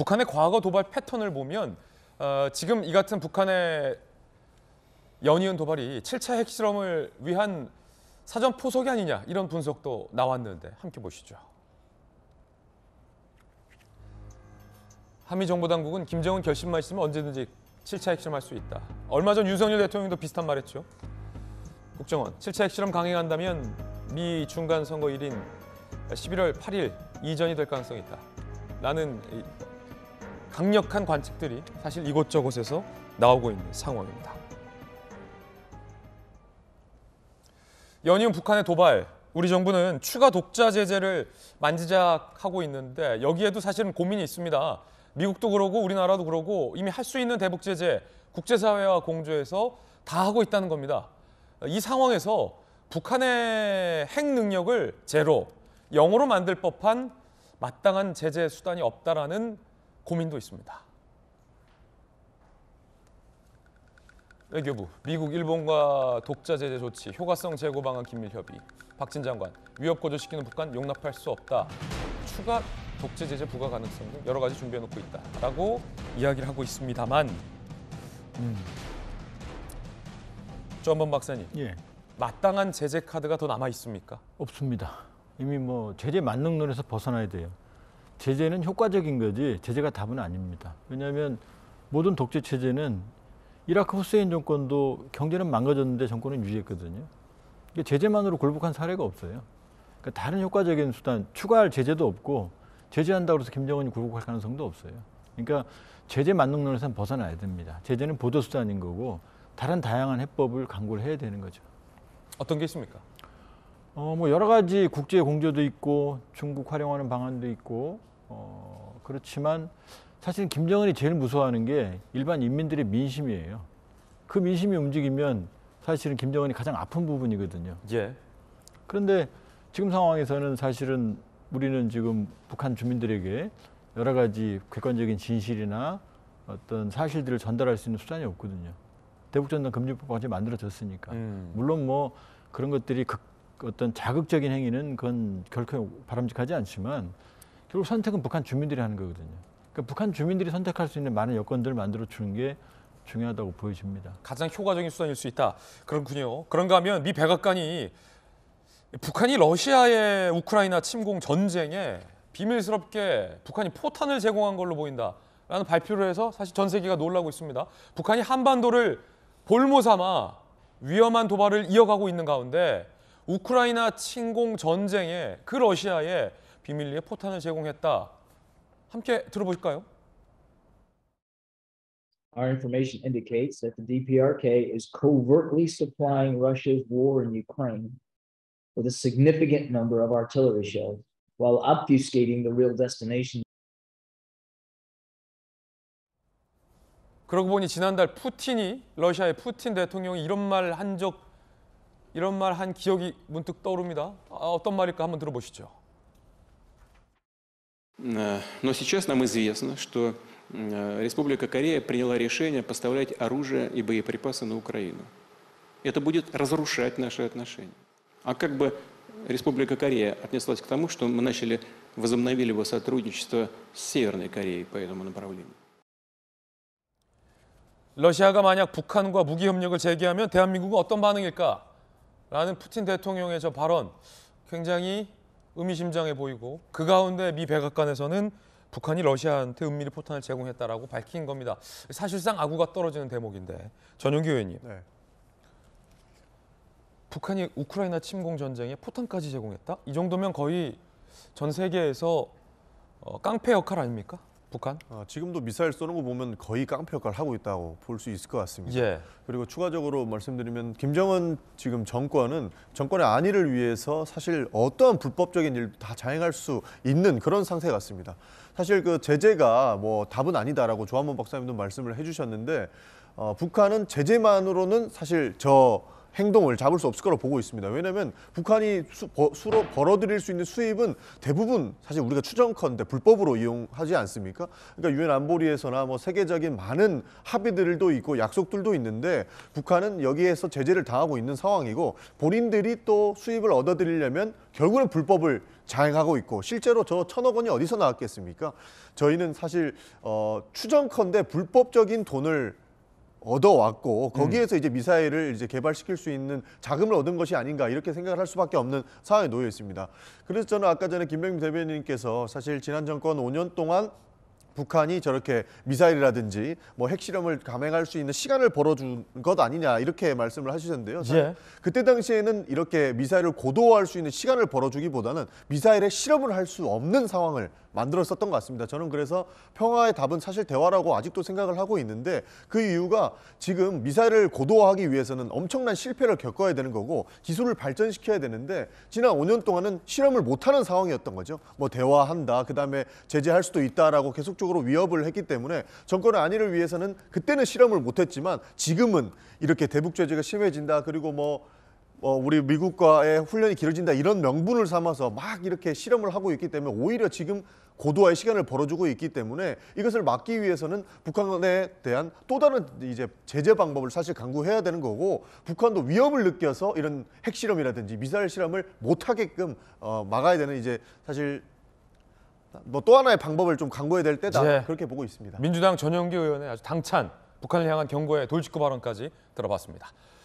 북한의 과거 도발 패턴을 보면 어, 지금 이 같은 북한의 연이은 도발이 7차 핵실험을 위한 사전 포석이 아니냐 이런 분석도 나왔는데 함께 보시죠. 한미 정보 당국은 김정은 결심만 있으면 언제든지 7차 핵실험할 수 있다. 얼마 전 윤석열 대통령도 비슷한 말했죠. 국정원 7차 핵실험 강행한다면 미 중간 선거일인 11월 8일 이전이 될 가능성이 있다. 이 강력한 관측들이 사실 이곳저곳에서 나오고 있는 상황입니다. 연이은 북한의 도발, 우리 정부는 추가 독자 제재를 만지작하고 있는데 여기에도 사실은 고민이 있습니다. 미국도 그러고 우리나라도 그러고 이미 할 수 있는 대북 제재 국제사회와 공조해서 다 하고 있다는 겁니다. 이 상황에서 북한의 핵 능력을 제로, 영어로 만들 법한 마땅한 제재 수단이 없다라는 고민도 있습니다. 외교부, 미국, 일본과 독자 제재 조치, 효과성 제고 방안 긴밀 협의, 박진 장관, 위협 고조시키는 북한 용납할 수 없다. 추가 독재 제재 부과 가능성 등 여러 가지 준비해 놓고 있다라고 이야기를 하고 있습니다만, 음. 조한번 박사님, 예, 마땅한 제재 카드가 더 남아 있습니까? 없습니다. 이미 뭐 제재 만능론에서 벗어나야 돼요. 제재는 효과적인 거지 제재가 답은 아닙니다. 왜냐하면 모든 독재 체제는 이라크 후세인 정권도 경제는 망가졌는데 정권은 유지했거든요. 이게 제재만으로 굴복한 사례가 없어요. 그러니까 다른 효과적인 수단 추가할 제재도 없고 제재한다고 해서 김정은이 굴복할 가능성도 없어요. 그러니까 제재 만능론에서는 벗어나야 됩니다. 제재는 보도 수단인 거고 다른 다양한 해법을 강구를 해야 되는 거죠. 어떤 게 있습니까? 어, 뭐 여러 가지 국제 공조도 있고 중국 활용하는 방안도 있고 어, 그렇지만 사실 김정은이 제일 무서워하는 게 일반 인민들의 민심이에요. 그 민심이 움직이면 사실은 김정은이 가장 아픈 부분이거든요. 예. 그런데 지금 상황에서는 사실은 우리는 지금 북한 주민들에게 여러 가지 객관적인 진실이나 어떤 사실들을 전달할 수 있는 수단이 없거든요. 대북전단 금지법까지 만들어졌으니까. 음. 물론 뭐 그런 것들이 극, 어떤 자극적인 행위는 그건 결코 바람직하지 않지만 결국 선택은 북한 주민들이 하는 거거든요. 그러니까 북한 주민들이 선택할 수 있는 많은 여건들을 만들어 주는 게 중요하다고 보여집니다. 가장 효과적인 수단일 수 있다. 그렇군요. 그런가 하면 미 백악관이 북한이 러시아의 우크라이나 침공 전쟁에 비밀스럽게 북한이 포탄을 제공한 걸로 보인다라는 발표를 해서 사실 전 세계가 놀라고 있습니다. 북한이 한반도를 볼모 삼아 위험한 도발을 이어가고 있는 가운데 우크라이나 침공 전쟁에 그 러시아에 비밀리에 포탄을 제공했다. 함께 들어보실까요? Our information indicates that the DPRK is covertly supplying Russia's war in Ukraine with a significant number of artillery shells while obfuscating the real destination. 그러고 보니 지난달 푸틴이 러시아의 푸틴 대통령이 이런 말 한 적 이런 말 한 기억이 문득 떠오릅니다. 아, 어떤 말일까 한번 들어보시죠. Э, Но сейчас нам известно, что э, Республика Корея приняла решение поставлять оружие и боеприпасы на Украину. Это будет разрушать наши отношения. А как бы Республика Корея отнеслась к тому, что мы начали, возобновили его сотрудничество с Северной Кореей по этому направлению? 러시아가 만약 북한과 무기 협력을 재개하면 대한민국은 어떤 반응일까? 라는 푸틴 대통령의 저 발언 굉장히 의미심장해 보이고 그 가운데 미 백악관에서는 북한이 러시아한테 은밀히 포탄을 제공했다라고 밝힌 겁니다. 사실상 아구가 떨어지는 대목인데 전용기 의원님. 네. 북한이 우크라이나 침공 전쟁에 포탄까지 제공했다? 이 정도면 거의 전 세계에서 어, 깡패 역할 아닙니까? 북한? 어, 지금도 미사일 쏘는 거 보면 거의 깡패 역할을 하고 있다고 볼 수 있을 것 같습니다. 예. 그리고 추가적으로 말씀드리면 김정은 지금 정권은 정권의 안위를 위해서 사실 어떠한 불법적인 일도 다 자행할 수 있는 그런 상태 같습니다. 사실 그 제재가 뭐 답은 아니다라고 조한문 박사님도 말씀을 해주셨는데 어, 북한은 제재만으로는 사실 저 행동을 잡을 수 없을 거라고 보고 있습니다. 왜냐하면 북한이 수, 버, 수로 벌어들일 수 있는 수입은 대부분 사실 우리가 추정컨대 불법으로 이용하지 않습니까? 그러니까 유엔 안보리에서나 뭐 세계적인 많은 합의들도 있고 약속들도 있는데 북한은 여기에서 제재를 당하고 있는 상황이고 본인들이 또 수입을 얻어들이려면 결국은 불법을 자행하고 있고 실제로 저 천억 원이 어디서 나왔겠습니까? 저희는 사실 어, 추정컨대 불법적인 돈을 얻어왔고 거기에서 이제 미사일을 이제 개발시킬 수 있는 자금을 얻은 것이 아닌가 이렇게 생각을 할 수밖에 없는 상황에 놓여 있습니다. 그래서 저는 아까 전에 김병민 대변인께서 사실 지난 정권 5년 동안 북한이 저렇게 미사일이라든지 뭐 핵실험을 감행할 수 있는 시간을 벌어준 것 아니냐 이렇게 말씀을 하시던데요. 예. 그때 당시에는 이렇게 미사일을 고도화할 수 있는 시간을 벌어주기보다는 미사일의 실험을 할 수 없는 상황을 만들었었던 것 같습니다. 저는 그래서 평화의 답은 사실 대화라고 아직도 생각을 하고 있는데 그 이유가 지금 미사일을 고도화하기 위해서는 엄청난 실패를 겪어야 되는 거고 기술을 발전시켜야 되는데 지난 5년 동안은 실험을 못하는 상황이었던 거죠. 뭐 대화한다, 그 다음에 제재할 수도 있다라고 계속적으로 위협을 했기 때문에 정권의 안위를 위해서는 그때는 실험을 못했지만 지금은 이렇게 대북 제재가 심해진다 그리고 뭐 어, 우리 미국과의 훈련이 길어진다 이런 명분을 삼아서 막 이렇게 실험을 하고 있기 때문에 오히려 지금 고도화의 시간을 벌어주고 있기 때문에 이것을 막기 위해서는 북한에 대한 또 다른 이제 제재 방법을 사실 강구해야 되는 거고 북한도 위협을 느껴서 이런 핵실험이라든지 미사일 실험을 못하게끔 어, 막아야 되는 이제 사실 뭐 또 하나의 방법을 좀 강구해야 될 때다 예. 그렇게 보고 있습니다. 민주당 전영기 의원의 아주 당찬 북한을 향한 경고의 돌직구 발언까지 들어봤습니다.